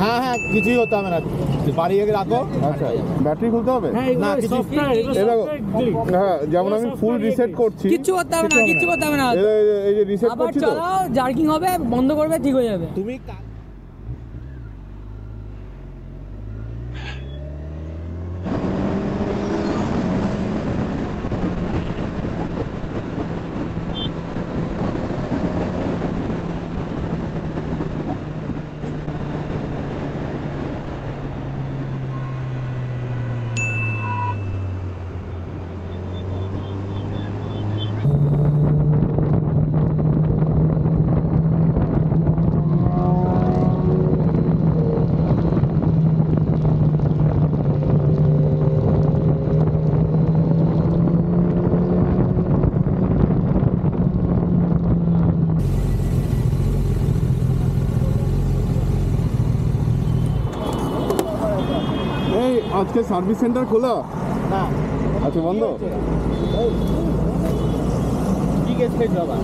হ্যাঁ হ্যাঁ কিছুই হতে হবে না। বাড়ি গিয়ে রাখো। আচ্ছা ব্যাটারি খুলতে হবে? হ্যাঁ না, কিছু- সফটওয়্যার এগুলো এই দেখো সফটওয়্যার হ্যাঁ যেমন আমি ফুল রিসেট করছি। কিচ্ছু করতে হবে না কিচ্ছু করতে হবে না। এই যে- রিসেট করছি তো। জার্কিং হবে বন্ধ করবে ঠিক হয়ে যাবে। তুমি কা- এই আজকে সার্ভিস সেন্টার খোলা? না। আচ্ছা বন্ধ? কি কেস খেয়েছো আবার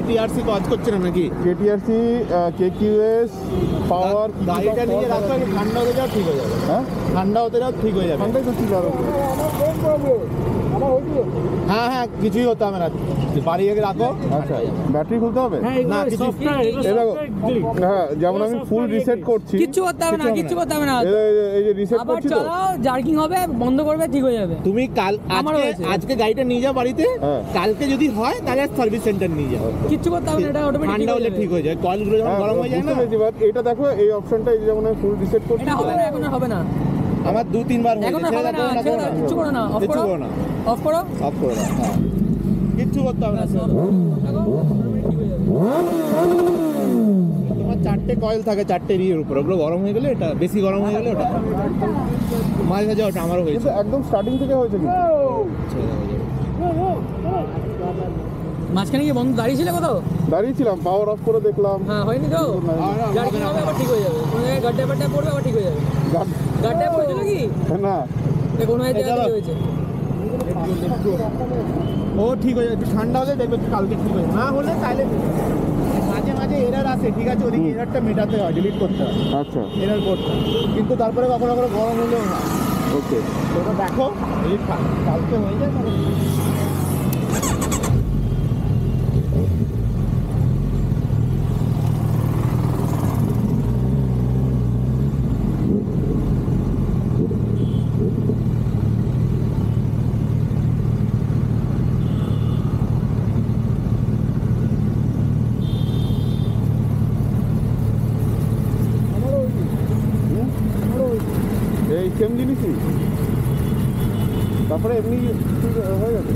এটিআরসি কাজ করছে না নাকি? কেটিআরসি কেকিউএস পাওয়ার গাড়িটা নিয়ে রাখো ঠান্ডা হতে যাও ঠিক হয়ে যাবে। হ্যাঁ? ঠান্ডা হতে যাও ঠিক হয়ে যাবে। ঠান্ডাই তো ঠিক আছে হ্যাঁ হ্যাঁ কিছুই হতে হবে না বাড়ি গিয়ে রাখো। আচ্ছা ব্যাটারি খুলতে হবে? না, কিছু- হ্যাঁ যেমন আমি ফুল রিসেট করছি। কিচ্ছু করতে হবে না কিচ্ছু করতে হবে না। এই যে- রিসেট করছি তো? জার্কিং হবে বন্ধ করবে ঠিক হয়ে যাবে। তুমি কাল আজকে আজকে গাড়িটা নিয়ে যাও বাড়িতে। হ্যাঁ। কালকে যদি হয় তাহলে সার্ভিস সেন্টার নিয়ে যাও। কিচ্ছু করতে হবে না এটা অটোমেটিক ঠান্ডা হলে ঠিক হয়ে যায় কয়েলগুলো যখন হ্যাঁ, গরম হয়ে যায় না? এটা দেখো এই অপশনটা এই যেমন আমি ফুল রিসেট করছি এটা হবে না এখন হবে না। আমার দু তিনবার হয়েছে ছেড়ে দাও, না করো না, দাও, কিচ্ছু করো না অফ করো না। অফ করো। অফ করে হ্যাঁ। কিচ্ছু করতে হবে না যাবে। তোমার চারটে কয়েল থাকে চারটে ইয়ের উপর। ওগুলো গরম হয়ে গেলে এটা বেশি গরম হয়ে গেলে ওটা। মাঝে মাঝে ওটা আমারও হয়েছে। একদম স্টার্টিং থেকে হয়েছে কিন্তু। মাঝখানে কি বন্ধ দাঁড়িয়ে ছিল কোথাও? দাঁড়িয়ে ছিলাম পাওয়ার অফ করে দেখলাম। হ্যাঁ হয়নি তো? জার্কিং হবে আবার ঠিক হয়ে যাবে। কোনো জায়গায় গাড্ডা ফাড্ডা পড়বে আবার ঠিক হয়ে যাবে। গাড্ডা পড়েছিল কি না। এ কোনো হয়েছে। ও ঠিক হয়ে যাবে। একটু ঠান্ডা হলে দেখবে একটু কালকে ঠিক হয়ে যাবে। না হলে তাহলে মাঝে মাঝে এরার আসে ঠিক আছে ওদিকে এরারটা মেটাতে হয় ডিলিট করতে হয়। আচ্ছা। এরার করতে হয়। কিন্তু তারপরে কখনো কখনো গরম হলেও না ওকে। তো ওটা দেখো কালকে হয়ে যায় তাহলে এই সেম জিনিসই তারপরে এমনি হয়ে যাবে।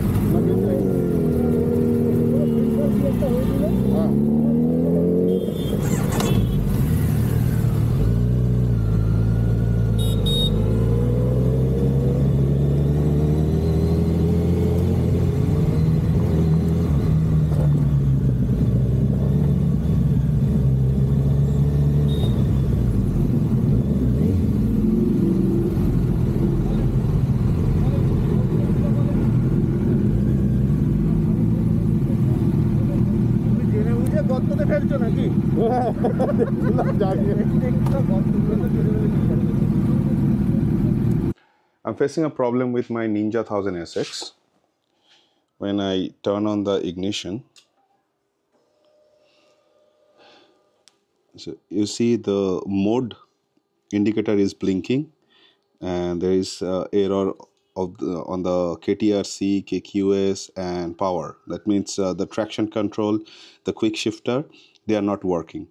I'm facing a problem with my Ninja 1000 SX. When I turn on the ignition, so you see the mode indicator is blinking, and there is uh, error of the, on the KTRC, KQS, and power. That means uh, the traction control, the quick shifter, they are not working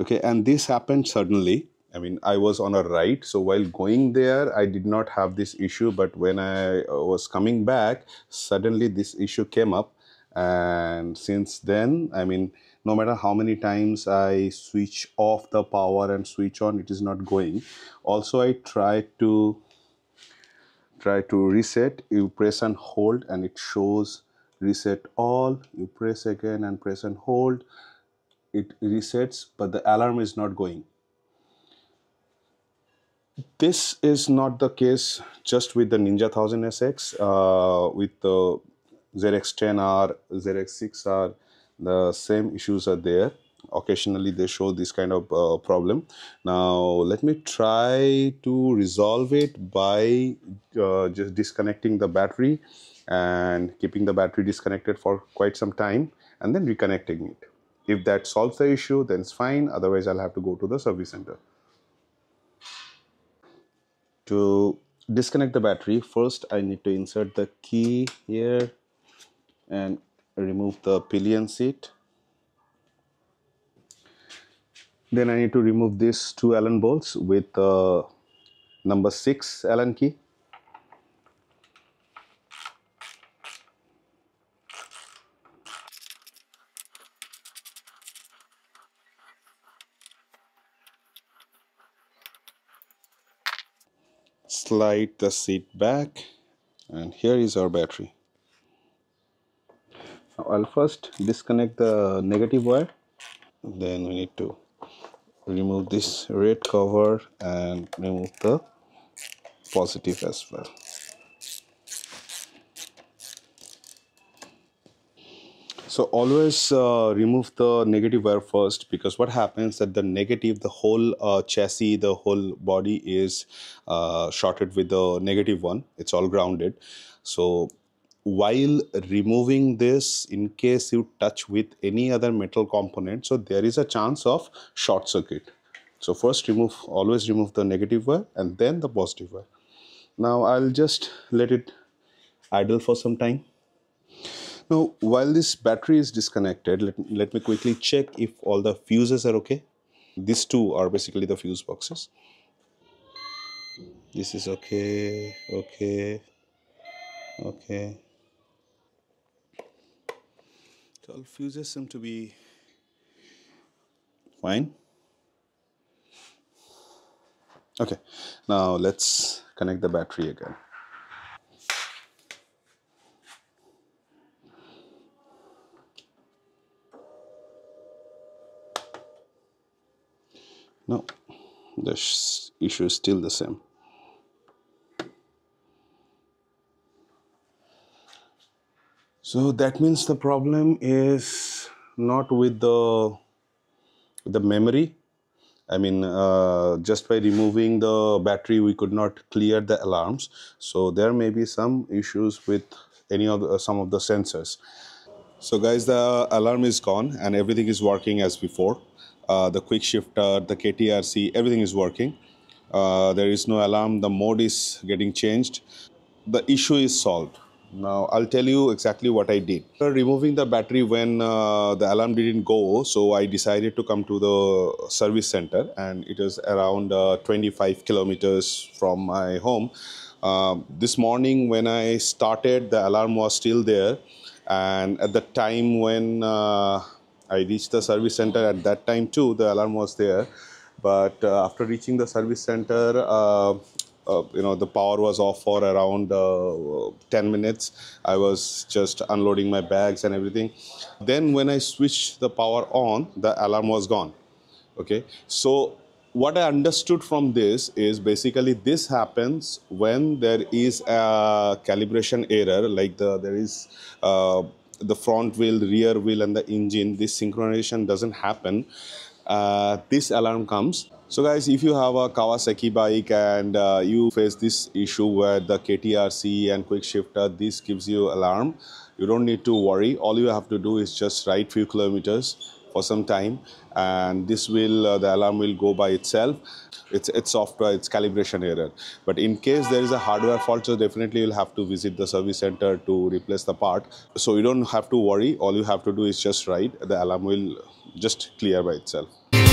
okay and this happened suddenly i mean i was on a ride so while going there i did not have this issue but when i uh, was coming back suddenly this issue came up. And since then i mean no matter how many times i switch off the power and switch on it is not going. Also i tried to try to reset. You press and hold and it shows reset all. You press again and press and hold. It resets but the alarm is not going this is not the case just with the ninja 1000 sx uh, with the zx 10r zx 6r the same issues are there. Occasionally they show this kind of uh, problem. Now let me try to resolve it by uh, just disconnecting the battery and keeping the battery disconnected for quite some time and then reconnecting it. If that solves the issue then it's fine. Otherwise i'll have to go to the service center to disconnect the battery. First i need to insert the key here and remove the pillion seat. Then i need to remove these two allen bolts with the number 6 allen key slide the seat back and here is our battery. Now i'll first disconnect the negative wire. Then we need to remove this red cover and remove the positive as well so always uh, remove the negative wire first because what happens that the negative the whole uh, chassis the whole body is uh, shorted with the negative one. It's all grounded. So while removing this in case you touch with any other metal component so there is a chance of short circuit. So first remove always remove the negative wire and then the positive wire. Now i'll just let it idle for some time now while this battery is disconnected let, let me quickly check if all the fuses are okay. These two are basically the fuse boxes. This is okay okay okay. So all fuses seem to be fine. Okay now let's connect the battery again no the issue is still the same. So that means the problem is not with the the memory. I mean uh, just by removing the battery we could not clear the alarms. So there may be some issues with any of the, some of the sensors. So guys the alarm is gone and everything is working as before uh, the quick shifter the ktrc everything is working. Uh, there is no alarm the mode is getting changed. The issue is solved. Now i'll tell you exactly what i did. After removing the battery when uh, the alarm didn't go so i decided to come to the service center and it was around uh, 25 kilometers from my home. Um, this morning when i started the alarm was still there and at the time when uh, i reached the service center at that time too the alarm was there. But uh, after reaching the service center uh, uh, you know the power was off for around uh, 10 minutes. I was just unloading my bags and everything. Then when i switched the power on the alarm was gone. Okay? So what i understood from this is basically this happens when there is a calibration error like the there is uh, the front wheel rear wheel and the engine this synchronization doesn't happen. Uh, this alarm comes. So guys if you have a kawasaki bike and uh, you face this issue where the ktrc and quick shifter this gives you alarm you don't need to worry. All you have to do is just ride few kilometers for some time and this will uh, the alarm will go by itself. It's it's software it's calibration error. But in case there is a hardware fault so definitely you'll have to visit the service center to replace the part. So you don't have to worry. All you have to do is just ride the alarm will just clear by itself